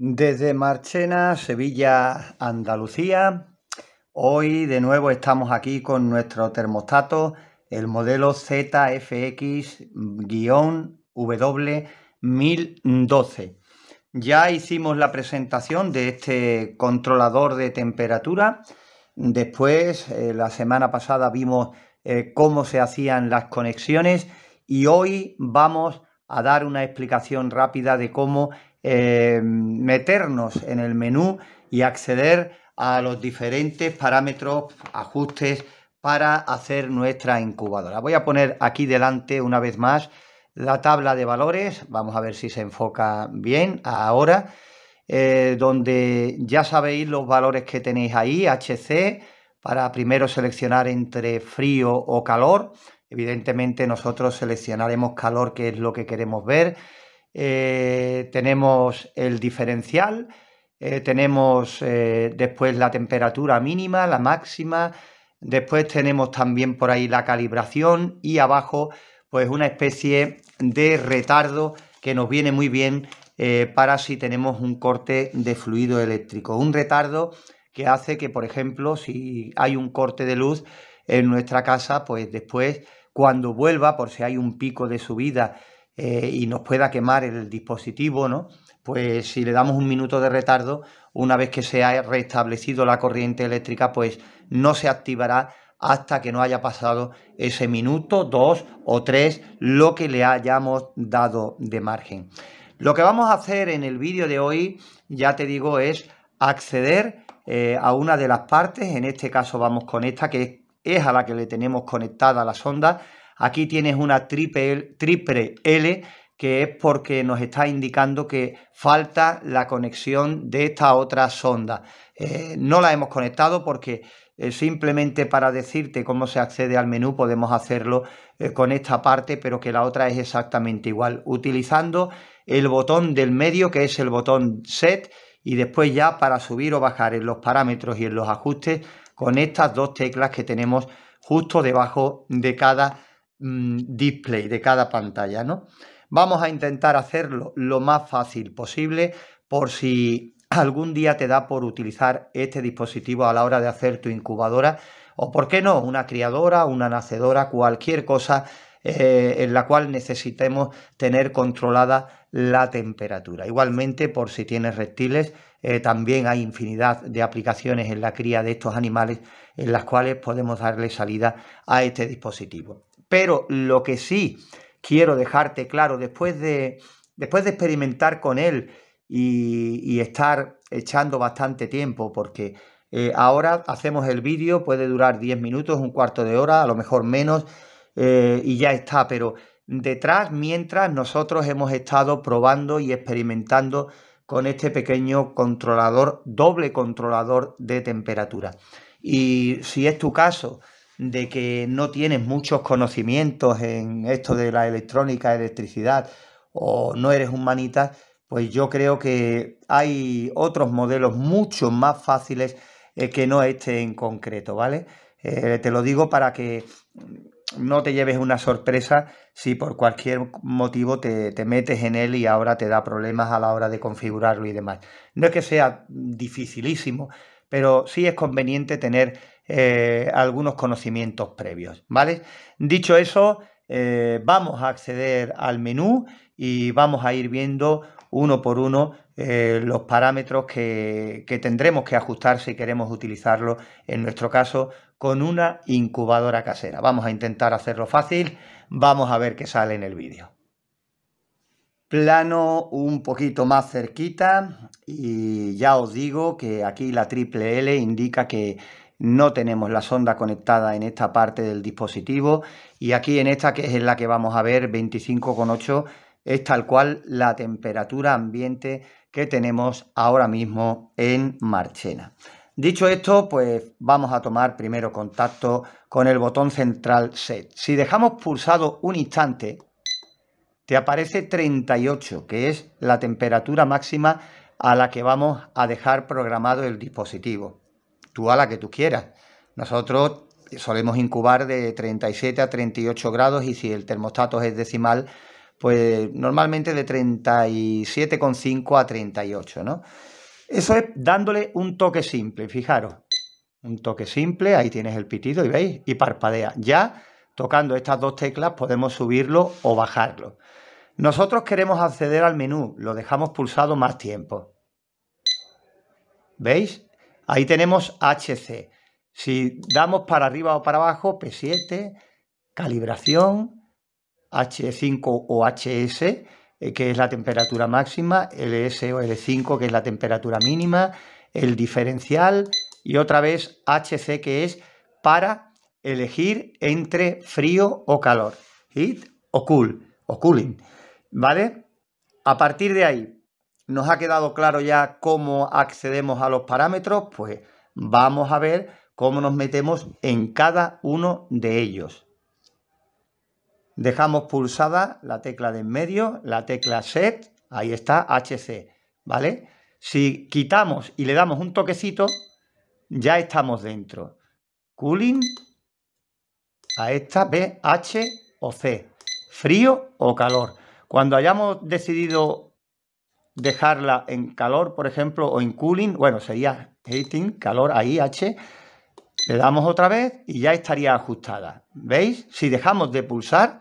Desde Marchena, Sevilla, Andalucía, hoy de nuevo estamos aquí con nuestro termostato, el modelo ZFX-W1012. Ya hicimos la presentación de este controlador de temperatura. Después, eh, la semana pasada vimos eh, cómo se hacían las conexiones y hoy vamos a dar una explicación rápida de cómo eh, meternos en el menú y acceder a los diferentes parámetros, ajustes para hacer nuestra incubadora. Voy a poner aquí delante una vez más la tabla de valores, vamos a ver si se enfoca bien ahora, eh, donde ya sabéis los valores que tenéis ahí, HC, para primero seleccionar entre frío o calor, evidentemente nosotros seleccionaremos calor, que es lo que queremos ver, eh, tenemos el diferencial, eh, tenemos eh, después la temperatura mínima, la máxima, después tenemos también por ahí la calibración y abajo pues una especie de retardo que nos viene muy bien para si tenemos un corte de fluido eléctrico. Un retardo que hace que, por ejemplo, si hay un corte de luz en nuestra casa, pues después, cuando vuelva, por si hay un pico de subida eh, y nos pueda quemar el dispositivo, ¿no? Pues si le damos un minuto de retardo, una vez que se ha restablecido la corriente eléctrica, pues no se activará hasta que no haya pasado ese minuto, dos o tres, lo que le hayamos dado de margen. Lo que vamos a hacer en el vídeo de hoy, ya te digo, es acceder eh, a una de las partes, en este caso vamos con esta, que es a la que le tenemos conectada la sonda, Aquí tienes una triple, triple L que es porque nos está indicando que falta la conexión de esta otra sonda. Eh, no la hemos conectado porque eh, simplemente para decirte cómo se accede al menú podemos hacerlo eh, con esta parte, pero que la otra es exactamente igual, utilizando el botón del medio que es el botón Set y después ya para subir o bajar en los parámetros y en los ajustes con estas dos teclas que tenemos justo debajo de cada Mm, display de cada pantalla, ¿no? Vamos a intentar hacerlo lo más fácil posible por si algún día te da por utilizar este dispositivo a la hora de hacer tu incubadora o, ¿por qué no?, una criadora, una nacedora, cualquier cosa eh, en la cual necesitemos tener controlada la temperatura. Igualmente, por si tienes reptiles, eh, también hay infinidad de aplicaciones en la cría de estos animales en las cuales podemos darle salida a este dispositivo. Pero lo que sí quiero dejarte claro, después de, después de experimentar con él y, estar echando bastante tiempo, porque eh, ahora hacemos el vídeo, puede durar 10 minutos, un cuarto de hora, a lo mejor menos, eh, y ya está, pero detrás, mientras nosotros hemos estado probando y experimentando con este pequeño controlador, doble controlador de temperatura. Y si es tu caso, de que no tienes muchos conocimientos en esto de la electrónica, electricidad, o no eres humanita, pues yo creo que hay otros modelos mucho más fáciles eh, que no este en concreto, ¿vale? Eh, te lo digo para que no te lleves una sorpresa si por cualquier motivo te, te, metes en él y ahora te da problemas a la hora de configurarlo y demás. No es que sea dificilísimo, pero sí es conveniente tener eh, algunos conocimientos previos, ¿vale? Dicho eso, eh, vamos a acceder al menú y vamos a ir viendo uno por uno eh, los parámetros que, que, tendremos que ajustar si queremos utilizarlo, en nuestro caso, con una incubadora casera. Vamos a intentar hacerlo fácil, vamos a ver qué sale en el vídeo. Plano un poquito más cerquita y ya os digo que aquí la triple L indica que no tenemos la sonda conectada en esta parte del dispositivo y aquí en esta que es la que vamos a ver 25,8 es tal cual la temperatura ambiente que tenemos ahora mismo en Marchena. Dicho esto, pues vamos a tomar primero contacto con el botón central Set. Si dejamos pulsado un instante, te aparece 38, que es la temperatura máxima a la que vamos a dejar programado el dispositivo tú a la que tú quieras. Nosotros solemos incubar de 37 a 38 grados y si el termostato es decimal, pues normalmente de 37,5 a 38, ¿no? Eso es dándole un toque simple, fijaros. Un toque simple, ahí tienes el pitido y veis, y parpadea. Ya tocando estas dos teclas podemos subirlo o bajarlo. Nosotros queremos acceder al menú, lo dejamos pulsado más tiempo. ¿Veis? Ahí tenemos HC. Si damos para arriba o para abajo, P7, calibración, H5 o HS, eh, que es la temperatura máxima, LS o L5, que es la temperatura mínima, el diferencial y otra vez HC, que es para elegir entre frío o calor, heat o cool, o cooling, ¿vale? A partir de ahí, ¿nos ha quedado claro ya cómo accedemos a los parámetros? Pues vamos a ver cómo nos metemos en cada uno de ellos. Dejamos pulsada la tecla de en medio, la tecla Set, ahí está HC, ¿vale? Si quitamos y le damos un toquecito, ya estamos dentro. Cooling, a esta B, H o C, frío o calor. Cuando hayamos decidido dejarla en calor, por ejemplo, o en cooling, bueno, sería heating, calor, ahí H, le damos otra vez y ya estaría ajustada. ¿Veis? Si dejamos de pulsar,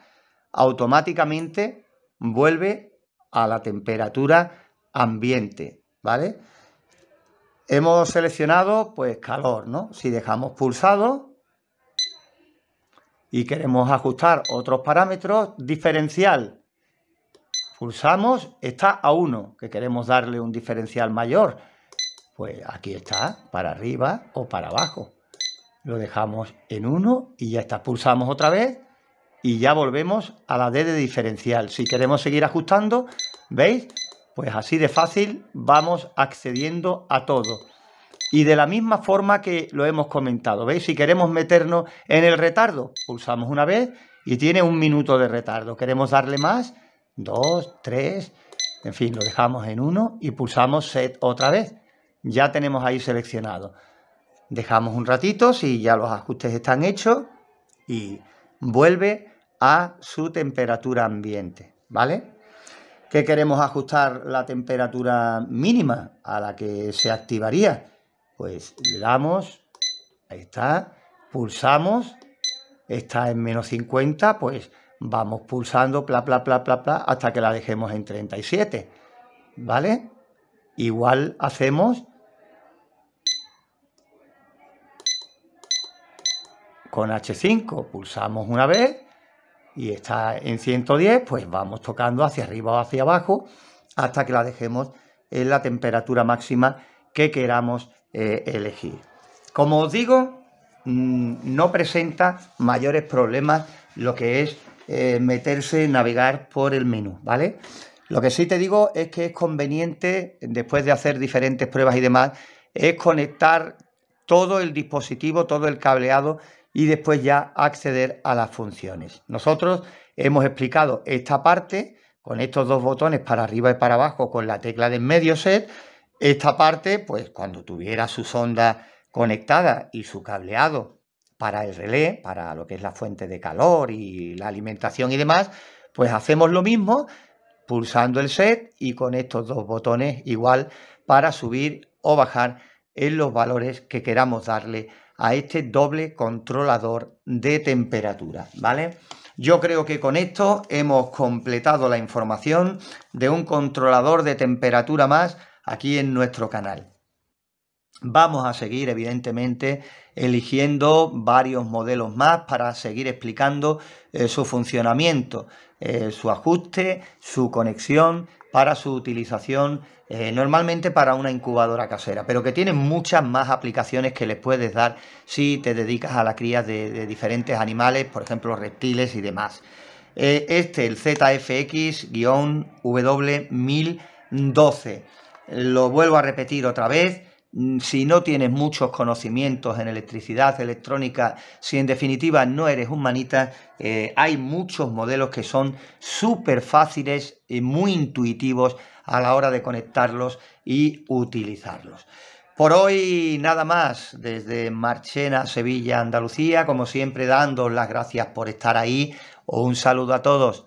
automáticamente vuelve a la temperatura ambiente, ¿vale? Hemos seleccionado pues calor, ¿no? Si dejamos pulsado y queremos ajustar otros parámetros, diferencial, pulsamos, está a 1, que queremos darle un diferencial mayor, pues aquí está, para arriba o para abajo. Lo dejamos en 1 y ya está. Pulsamos otra vez y ya volvemos a la D de diferencial. Si queremos seguir ajustando, ¿veis? Pues así de fácil vamos accediendo a todo. Y de la misma forma que lo hemos comentado, ¿veis? Si queremos meternos en el retardo, pulsamos una vez y tiene un minuto de retardo. Queremos darle más, dos, tres, en fin, lo dejamos en uno y pulsamos Set otra vez. Ya tenemos ahí seleccionado. Dejamos un ratito si ya los ajustes están hechos y vuelve a su temperatura ambiente, ¿vale? ¿Qué queremos ajustar la temperatura mínima a la que se activaría? Pues le damos, ahí está, pulsamos, está en menos 50, pues vamos pulsando, bla, bla, bla, bla, bla, hasta que la dejemos en 37, ¿vale? Igual hacemos con H5 pulsamos una vez y está en 110, pues vamos tocando hacia arriba o hacia abajo hasta que la dejemos en la temperatura máxima que queramos eh, elegir. Como os digo, mm, no presenta mayores problemas lo que es eh, meterse, navegar por el menú, ¿vale? Lo que sí te digo es que es conveniente, después de hacer diferentes pruebas y demás, es conectar todo el dispositivo, todo el cableado y después ya acceder a las funciones. Nosotros hemos explicado esta parte con estos dos botones para arriba y para abajo con la tecla de medio set. Esta parte, pues cuando tuviera su sonda conectada y su cableado para el relé, para lo que es la fuente de calor y la alimentación y demás, pues hacemos lo mismo pulsando el set y con estos dos botones igual para subir o bajar en los valores que queramos darle a este doble controlador de temperatura, ¿vale? Yo creo que con esto hemos completado la información de un controlador de temperatura más aquí en nuestro canal. Vamos a seguir, evidentemente, eligiendo varios modelos más para seguir explicando eh, su funcionamiento, eh, su ajuste, su conexión para su utilización eh, normalmente para una incubadora casera, pero que tiene muchas más aplicaciones que les puedes dar si te dedicas a la cría de, diferentes animales, por ejemplo reptiles y demás. Este, el ZFX-W1012. Lo vuelvo a repetir otra vez. Mm, si no tienes muchos conocimientos en electricidad, electrónica, si en definitiva no eres un manita, eh, hay muchos modelos que son súper fáciles y muy intuitivos a la hora de conectarlos y utilizarlos. Por hoy nada más desde Marchena, Sevilla, Andalucía, como siempre dando las gracias por estar ahí. Un saludo a todos.